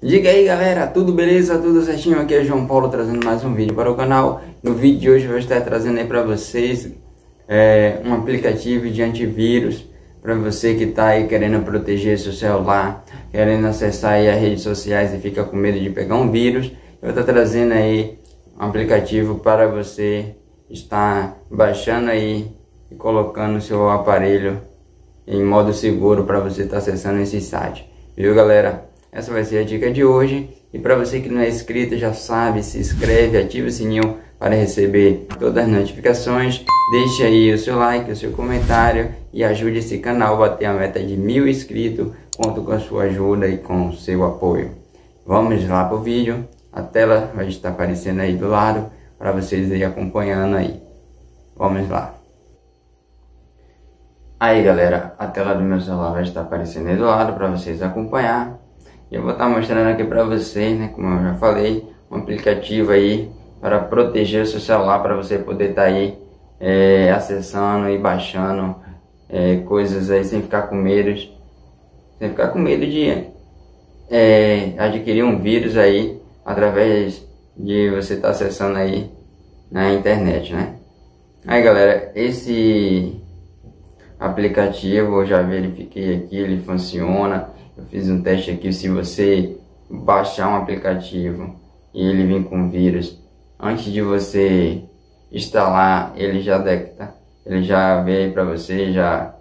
Diga aí galera, tudo beleza? Tudo certinho? Aqui é João Paulo trazendo mais um vídeo para o canal. No vídeo de hoje eu vou estar trazendo aí para vocês é, um aplicativo de antivírus para você que está aí querendo proteger seu celular, querendo acessar aí as redes sociais e fica com medo de pegar um vírus. Eu estou trazendo aí um aplicativo para você estar baixando aí e colocando seu aparelho em modo seguro para você estar acessando esse site. Viu galera? Essa vai ser a dica de hoje. E para você que não é inscrito, já sabe, se inscreve, ativa o sininho para receber todas as notificações. Deixe aí o seu like, o seu comentário e ajude esse canal a bater a meta de mil inscritos. Conto com a sua ajuda e com o seu apoio. Vamos lá para o vídeo. A tela vai estar aparecendo aí do lado para vocês aí acompanhando aí. Vamos lá. Aí galera, a tela do meu celular vai estar aparecendo aí do lado para vocês acompanhar. Eu vou estar mostrando aqui para vocês, né, como eu já falei, um aplicativo aí para proteger o seu celular, para você poder estar tá aí é, acessando e baixando é, coisas aí sem ficar com medo, sem ficar com medo de é, adquirir um vírus aí através de você estar tá acessando aí na internet, né? Aí galera, esse aplicativo eu já verifiquei aqui, ele funciona eu fiz um teste aqui, se você baixar um aplicativo e ele vir com vírus, antes de você instalar, ele já detecta, ele já vê para você, já,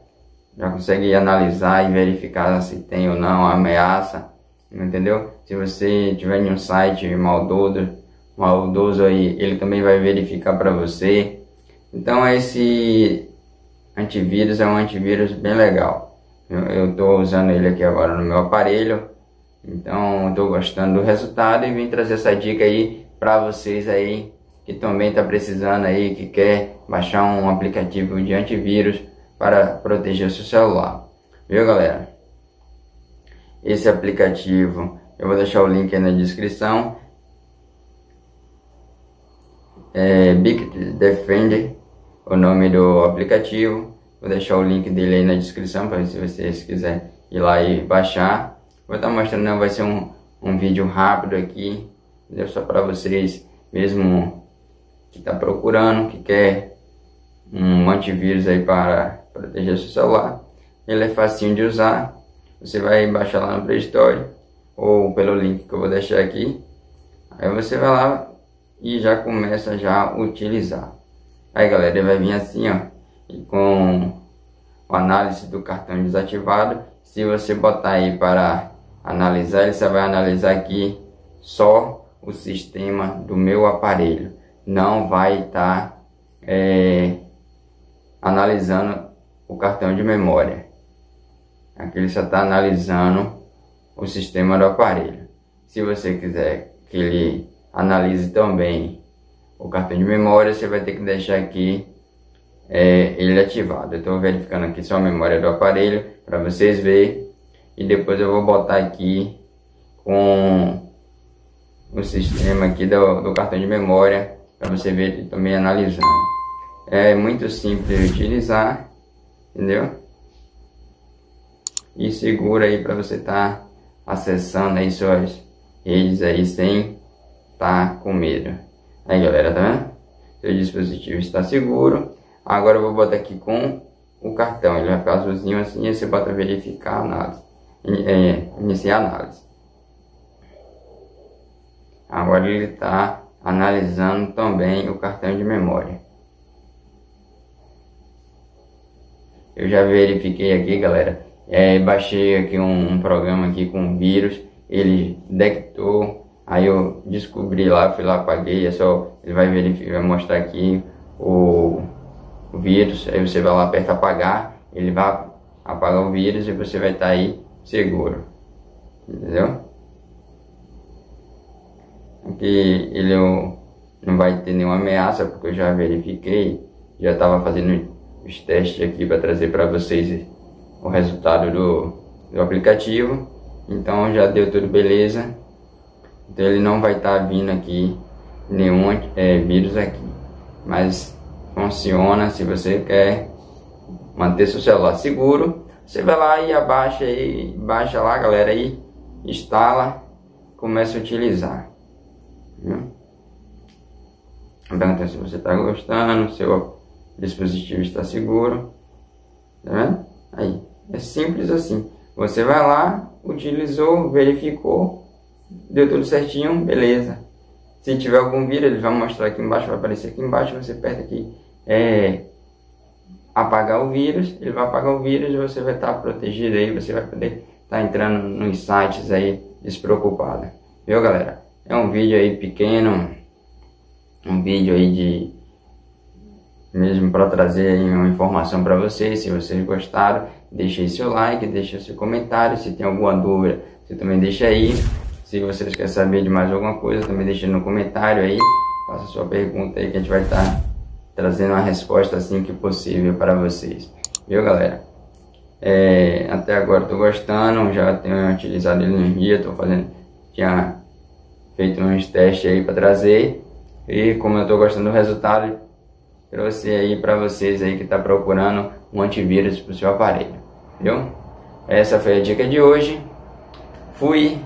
já consegue analisar e verificar se tem ou não ameaça, entendeu? Se você tiver em um site maldoso, maldoso aí, ele também vai verificar para você. Então esse antivírus é um antivírus bem legal. Eu estou usando ele aqui agora no meu aparelho. Então estou gostando do resultado e vim trazer essa dica aí para vocês aí que também está precisando aí, que quer baixar um aplicativo de antivírus para proteger o seu celular. Viu galera? Esse aplicativo, eu vou deixar o link aí na descrição. É Big Defender, o nome do aplicativo. Vou deixar o link dele aí na descrição para se vocês quiserem ir lá e baixar. Vou estar tá mostrando, vai ser um, um vídeo rápido aqui, entendeu? Só para vocês mesmo que está procurando, que quer um antivírus aí para proteger seu celular. Ele é facinho de usar. Você vai baixar lá no Play Store ou pelo link que eu vou deixar aqui. Aí você vai lá e já começa já a utilizar. Aí galera, ele vai vir assim, ó e com análise do cartão desativado. Se você botar aí para analisar, ele só vai analisar aqui só o sistema do meu aparelho. Não vai estar tá, é, analisando o cartão de memória. Aqui ele só está analisando o sistema do aparelho. Se você quiser que ele analise também o cartão de memória, você vai ter que deixar aqui é, ele é ativado. Eu estou verificando aqui só a memória do aparelho para vocês verem e depois eu vou botar aqui com o sistema aqui do, do cartão de memória para você ver também analisando. É muito simples de utilizar, entendeu? E seguro aí para você estar tá acessando aí suas redes aí sem estar tá com medo. Aí galera, tá vendo? Seu dispositivo está seguro Agora eu vou botar aqui com o cartão, ele vai ficar azulzinho assim, e você bota verificar análise, é, iniciar análise. Agora ele está analisando também o cartão de memória. Eu já verifiquei aqui, galera. É, baixei aqui um, um, programa aqui com vírus. Ele detectou. Aí eu descobri lá, fui lá, apaguei. É só ele vai verificar, vai mostrar aqui o o vírus, aí você vai lá, aperta apagar, ele vai apagar o vírus e você vai estar tá aí seguro. Entendeu? Aqui ele não vai ter nenhuma ameaça, porque eu já verifiquei, já estava fazendo os testes aqui para trazer para vocês o resultado do, do aplicativo. Então já deu tudo beleza. Então ele não vai estar tá vindo aqui nenhum é, vírus aqui. Mas funciona se você quer manter seu celular seguro você vai lá e abaixa aí baixa lá galera aí instala comece a utilizar. Viu? Pergunta se você está gostando, seu dispositivo está seguro. Tá vendo? Aí, é simples assim. Você vai lá, utilizou, verificou, deu tudo certinho, beleza. Se tiver algum vírus, ele vai mostrar aqui embaixo, vai aparecer aqui embaixo, você aperta aqui, é, apagar o vírus, ele vai apagar o vírus e você vai estar protegido aí, você vai poder estar entrando nos sites aí despreocupado. Viu galera? É um vídeo aí pequeno, um vídeo aí de mesmo para trazer aí uma informação para vocês. Se vocês gostaram, deixe seu like, deixe seu comentário. Se tem alguma dúvida, você também deixa aí. Se vocês querem saber de mais alguma coisa, também deixe no comentário aí. Faça sua pergunta aí que a gente vai estar tá trazendo uma resposta assim que possível para vocês. Viu, galera? É, até agora estou gostando, já tenho utilizado ele no dia, estou fazendo, tinha feito uns testes aí para trazer e como eu estou gostando do resultado, trouxe aí para vocês aí que está procurando um antivírus para o seu aparelho, viu? Essa foi a dica de hoje. Fui,